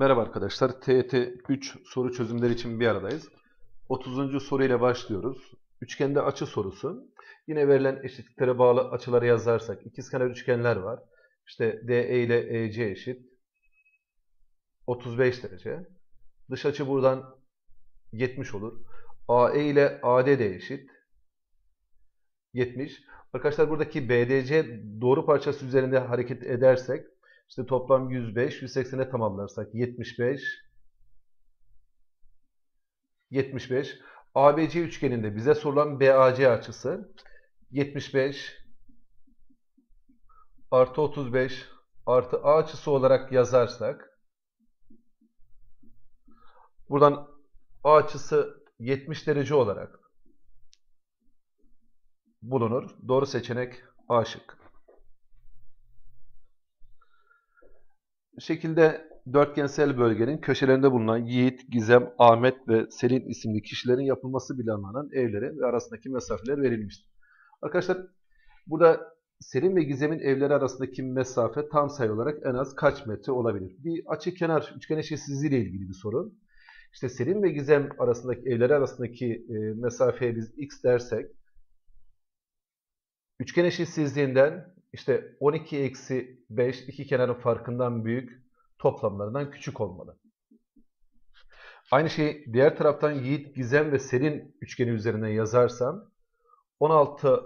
Merhaba arkadaşlar. TET 3 soru çözümleri için bir aradayız. 30. soruyla başlıyoruz. Üçgende açı sorusu. Yine verilen eşitliklere bağlı açıları yazarsak ikizkenar üçgenler var. İşte DE ile EC eşit 35 derece. Dış açı buradan 70 olur. AE ile AD de eşit 70. Arkadaşlar buradaki BDC doğru parçası üzerinde hareket edersek işte toplam 105, 180'e tamamlarsak 75, 75. ABC üçgeninde bize sorulan BAC açısı 75 artı 35 artı A açısı olarak yazarsak buradan A açısı 70 derece olarak bulunur. Doğru seçenek A şıkkı. Şekilde dörtgensel bölgenin köşelerinde bulunan Yiğit, Gizem, Ahmet ve Selin isimli kişilerin yapılması planlanan evlere ve arasındaki mesafeler verilmiştir. Arkadaşlar burada Selin ve Gizem'in evleri arasındaki mesafe tam sayı olarak en az kaç metre olabilir? Bir açı kenar üçgen eşitsizliği ile ilgili bir soru. İşte Selin ve Gizem arasındaki evleri arasındaki e, mesafeye biz x dersek üçgen eşitsizliğinden işte 12 eksi 5 iki kenarın farkından büyük toplamlarından küçük olmalı. Aynı şeyi diğer taraftan Yiğit, Gizem ve Selin üçgeni üzerinden yazarsam 16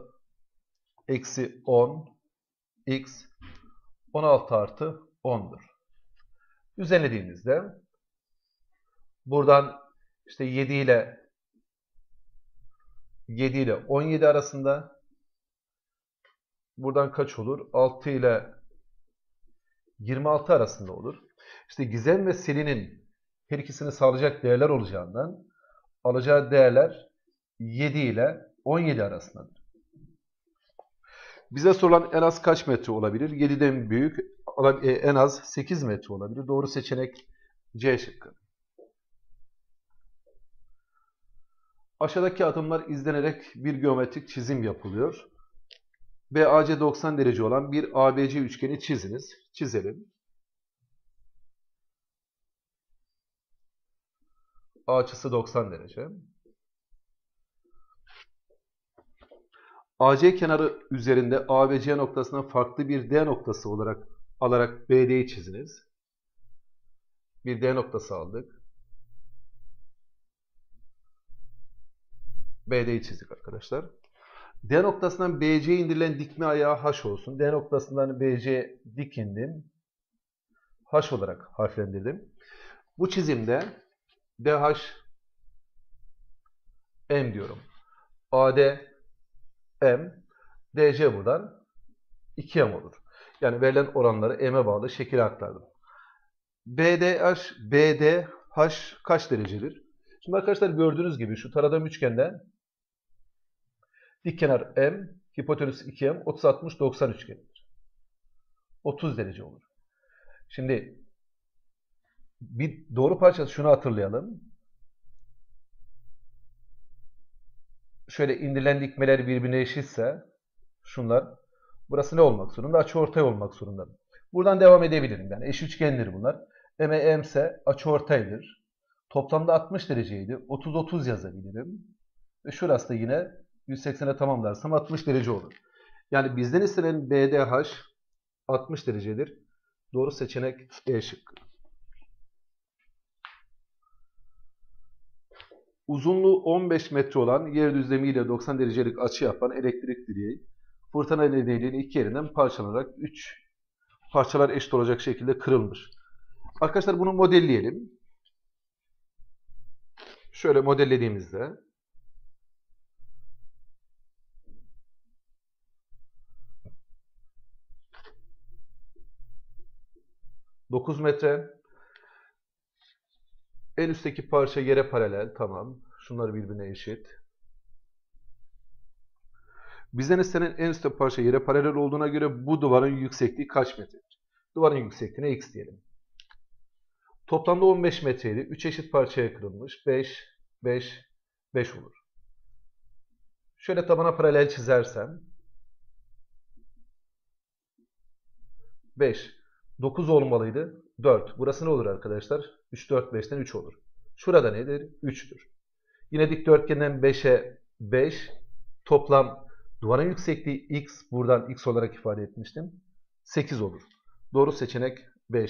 eksi 10 x 16 artı 10'dur. Düzenlediğimizde buradan işte 7 ile 7 ile 17 arasında buradan kaç olur? 6 ile 26 arasında olur. İşte Gizem ve Selin'in her ikisini sağlayacak değerler olacağından alacağı değerler 7 ile 17 arasındadır. Bize sorulan en az kaç metre olabilir? 7'den büyük e, en az 8 metre olabilir. Doğru seçenek C şıkkı. Aşağıdaki adımlar izlenerek bir geometrik çizim yapılıyor. BAC 90 derece olan bir ABC üçgeni çiziniz. Çizelim. Açısı 90 derece. AC kenarı üzerinde A ve C noktasına farklı bir D noktası olarak alarak BD'yi çiziniz. Bir D noktası aldık. BD'yi çizdik arkadaşlar. D noktasından BC indirilen dikme ayağı H olsun. D noktasından BC dik indim. H olarak harflendirdim. Bu çizimde DH M diyorum. AD M DC buradan 2M olur. Yani verilen oranları M'e bağlı şekilde aktardım. BDH, BDH kaç derecedir? Şimdi arkadaşlar gördüğünüz gibi şu taradığım üçgende Dik kenar M, hipotenüs 2M, 30, 60, 90 üçgenidir. 30 derece olur. Şimdi bir doğru parçası şunu hatırlayalım. Şöyle indirilen dikmeler birbirine eşitse şunlar burası ne olmak zorunda? Açı ortay olmak zorunda. Buradan devam edebilirim. Yani eş üçgendir bunlar. M, ise açı ortaydır. Toplamda 60 dereceydi. 30-30 yazabilirim. Ve şurası da yine 180'e tamamlarsam 60 derece olur. Yani bizden istenen BDH 60 derecedir. Doğru seçenek E şıkkı. Uzunluğu 15 metre olan yer düzlemiyle 90 derecelik açı yapan elektrik direği fırtına nedeniyle iki yerinden parçalanarak 3 parçalar eşit olacak şekilde kırılmış. Arkadaşlar bunu modelleyelim. Şöyle modellediğimizde 9 metre. En üstteki parça yere paralel. Tamam. Şunlar birbirine eşit. Bizden istenen en üstte parça yere paralel olduğuna göre bu duvarın yüksekliği kaç metredir? Duvarın yüksekliğine x diyelim. Toplamda 15 metreydi. 3 eşit parçaya kırılmış. 5, 5, 5 olur. Şöyle tabana paralel çizersem 5. 9 olmalıydı. 4. Burası ne olur arkadaşlar? 3, 4, 5'ten 3 olur. Şurada nedir? 3'tür. Yine dikdörtgenden 5'e 5. Toplam duvarın yüksekliği x. Buradan x olarak ifade etmiştim. 8 olur. Doğru seçenek B.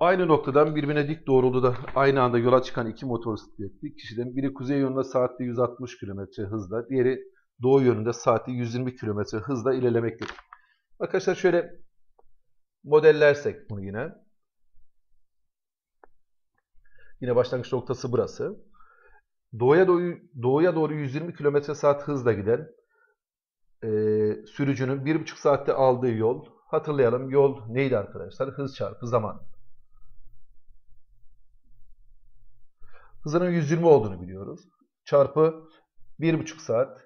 Aynı noktadan birbirine dik doğrultuda aynı anda yola çıkan iki motosikletli kişiden biri kuzey yönünde saatte 160 km hızla, diğeri doğu yönünde saatte 120 km hızla ilerlemektedir. Arkadaşlar şöyle modellersek bunu yine. Yine başlangıç noktası burası. Doğuya doğru, doğuya doğru 120 km saat hızla giden e, sürücünün 1,5 saatte aldığı yol, hatırlayalım yol neydi arkadaşlar? Hız çarpı zaman. Hızının 120 olduğunu biliyoruz. Çarpı 1,5 saat.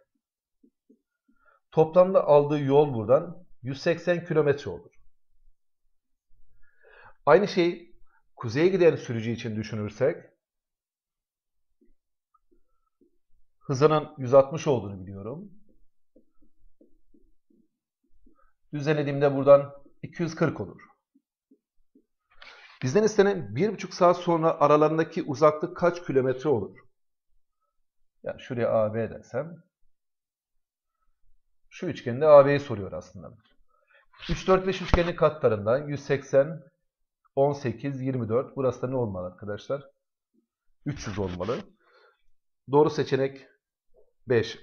Toplamda aldığı yol buradan 180 kilometre olur. Aynı şeyi kuzeye giden sürücü için düşünürsek hızının 160 olduğunu biliyorum. Düzenlediğimde buradan 240 olur. Bizden istenen 1,5 saat sonra aralarındaki uzaklık kaç kilometre olur? Yani şuraya AB dersem şu üçgende AB'yi soruyor aslında. 3, 4, 5 üçgenin katlarından 180, 18, 24. Burası da ne olmalı arkadaşlar? 300 olmalı. Doğru seçenek 5.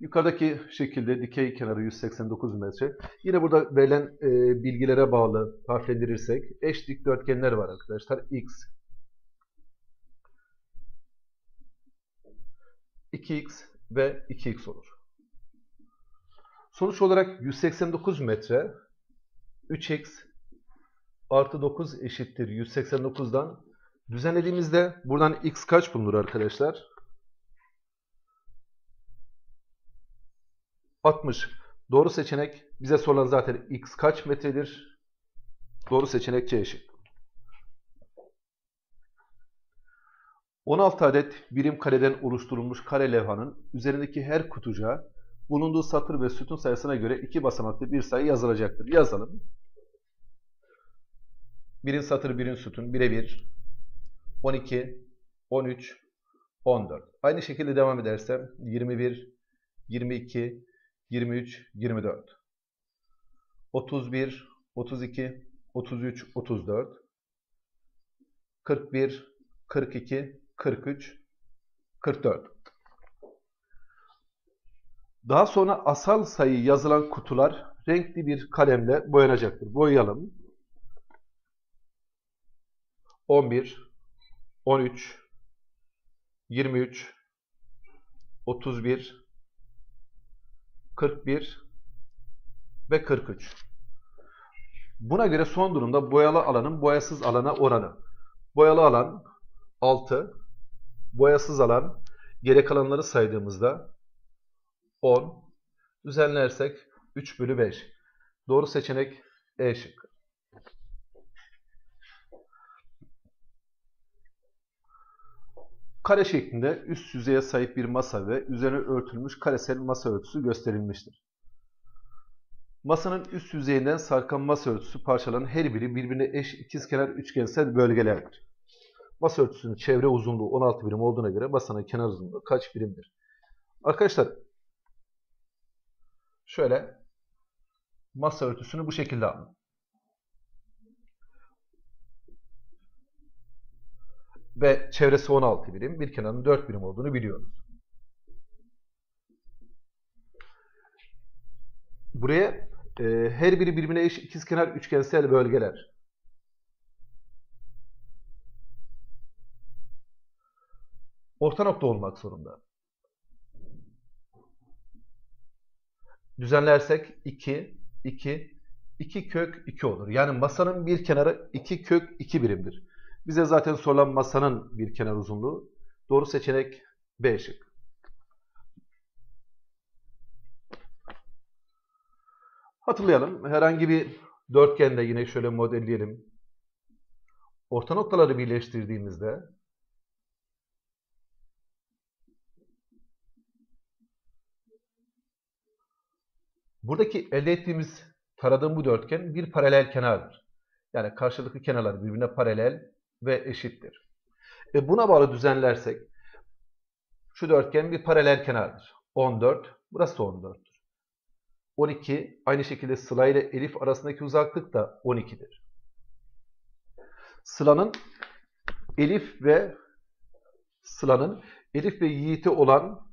Yukarıdaki şekilde dikey kenarı 189 metre. Yine burada verilen e, bilgilere bağlı harflendirirsek eş dikdörtgenler var arkadaşlar. X 2x ve 2x olur. Sonuç olarak 189 metre 3x artı 9 eşittir 189'dan düzenlediğimizde buradan x kaç bulunur arkadaşlar? 60. Doğru seçenek bize sorulan zaten x kaç metredir? Doğru seçenek C şık. 16 adet birim kareden oluşturulmuş kare levhanın üzerindeki her kutucuğa bulunduğu satır ve sütun sayısına göre iki basamaklı bir sayı yazılacaktır. Yazalım. Birin satır, birin sütun, bire 1, 12, 13, 14. Aynı şekilde devam edersem 21, 22, 23, 24, 31, 32, 33, 34, 41, 42, 43, 44. Daha sonra asal sayı yazılan kutular renkli bir kalemle boyanacaktır. Boyayalım. 11, 13, 23, 31, 41 ve 43. Buna göre son durumda boyalı alanın boyasız alana oranı. Boyalı alan 6, boyasız alan geri kalanları saydığımızda 10, düzenlersek 3 bölü 5. Doğru seçenek E şıkkı. Kare şeklinde üst yüzeye sahip bir masa ve üzerine örtülmüş karesel masa örtüsü gösterilmiştir. Masanın üst yüzeyinden sarkan masa örtüsü parçaların her biri birbirine eş ikizkenar üçgensel bölgelerdir. Masa örtüsünün çevre uzunluğu 16 birim olduğuna göre masanın kenar uzunluğu kaç birimdir? Arkadaşlar şöyle masa örtüsünü bu şekilde alın. ve çevresi 16 birim, bir kenarının 4 birim olduğunu biliyoruz. Buraya e, her biri birbirine eş ikizkenar üçgensel bölgeler. Orta nokta olmak zorunda. Düzenlersek 2, 2, 2 kök 2 olur. Yani masanın bir kenarı 2 kök 2 birimdir. Bize zaten sorulan masanın bir kenar uzunluğu. Doğru seçenek B şık. Hatırlayalım. Herhangi bir dörtgende yine şöyle modelleyelim. Orta noktaları birleştirdiğimizde Buradaki elde ettiğimiz taradığım bu dörtgen bir paralel kenardır. Yani karşılıklı kenarlar birbirine paralel ve eşittir. E buna bağlı düzenlersek şu dörtgen bir paralel kenardır. 14, burası da 14'tür. 12, aynı şekilde Sıla ile Elif arasındaki uzaklık da 12'dir. Sıla'nın Elif ve Sıla'nın Elif ve Yiğit'e olan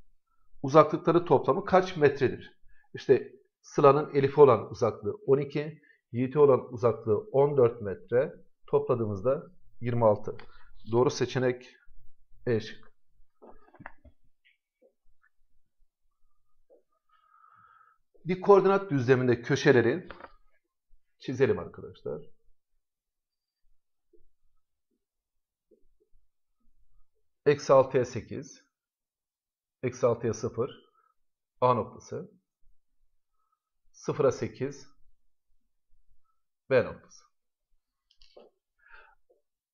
uzaklıkları toplamı kaç metredir? İşte Sıla'nın Elif'e olan uzaklığı 12, Yiğit'e olan uzaklığı 14 metre. Topladığımızda 26. Doğru seçenek E şık. Bir koordinat düzleminde köşeleri çizelim arkadaşlar. Eksi 6'ya 8. Eksi 6'ya 0. A noktası. 0'a 8. B noktası.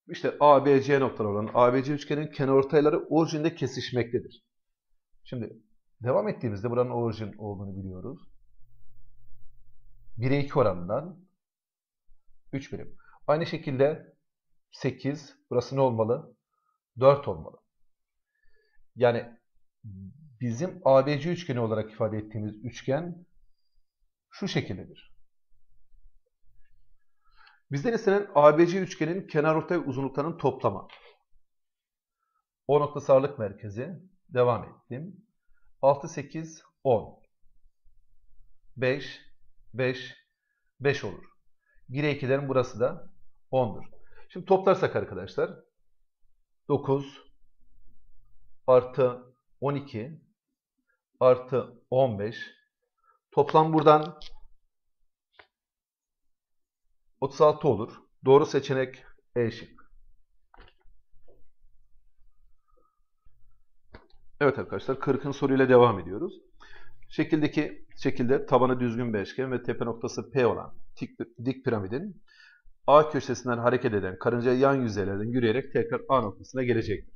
İşte ABC noktaları olan ABC üçgenin kenarortayları orijinde kesişmektedir. Şimdi devam ettiğimizde buranın orijin olduğunu biliyoruz. 1'e 2 oranından 3 birim. Aynı şekilde 8, burası ne olmalı? 4 olmalı. Yani bizim ABC üçgeni olarak ifade ettiğimiz üçgen şu şekildedir. Bizden istenen ABC üçgenin kenarortay uzunluklarının toplamı. O nokta ağırlık merkezi. Devam ettim. 6, 8, 10. 5, 5, 5 olur. 1'e 2'lerin burası da 10'dur. Şimdi toplarsak arkadaşlar 9 artı 12 artı 15 toplam buradan 36 olur. Doğru seçenek E şık. Evet arkadaşlar 40'ın soruyla devam ediyoruz. Şekildeki şekilde tabanı düzgün beşgen ve tepe noktası P olan dik, dik piramidin A köşesinden hareket eden karınca yan yüzeylerden yürüyerek tekrar A noktasına gelecektir.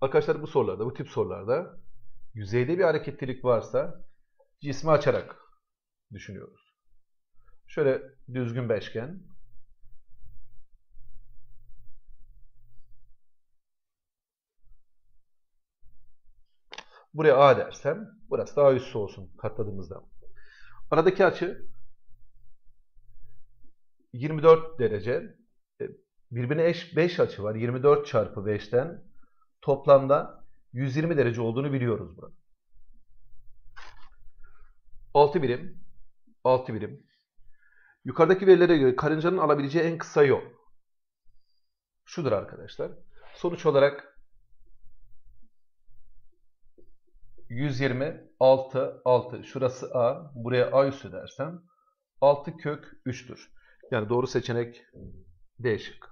Arkadaşlar bu sorularda, bu tip sorularda yüzeyde bir hareketlilik varsa cismi açarak düşünüyoruz. Şöyle düzgün beşgen. Buraya A dersem, burası da A üssü olsun katladığımızda. Aradaki açı 24 derece. E, birbirine eş 5 açı var. 24 çarpı 5'ten toplamda 120 derece olduğunu biliyoruz burada. 6 birim, 6 birim. Yukarıdaki verilere göre karıncanın alabileceği en kısa yol şudur arkadaşlar. Sonuç olarak 120, 6, 6. Şurası A. Buraya A üssü dersem 6 kök 3'tür. Yani doğru seçenek D şık.